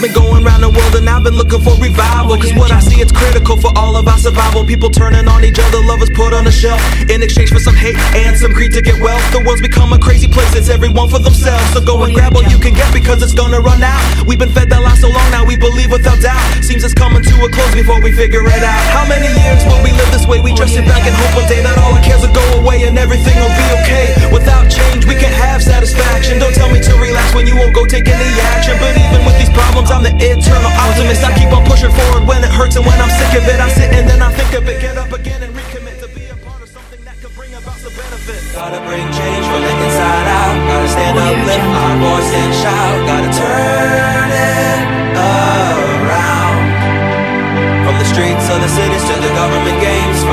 been going around the world and I've been looking for revival. Oh, Cause what I see, it's critical for all of our survival. People turning on each other, lovers put on the shelf. In exchange for some hate and some greed to get wealth. The world's become a crazy place, it's everyone for themselves. So go oh, and grab all you can get because it's gonna run out. We've been fed that lie so long now, we believe without doubt. Seems it's coming to a close before we figure it out. How many years will we live this way? We oh, just sit back and hope one day that all our cares will go away and everything will be okay. Without change, we can have satisfaction. Go take any action. But even with these problems, I'm the eternal optimist. I keep on pushing forward when it hurts and when I'm sick of it. I sit and then I think of it. Get up again and recommit to be a part of something that could bring about some benefit. Gotta bring change from the inside out. Gotta stand up, lift our voice and shout. Gotta turn it around. From the streets of the cities to the government gates.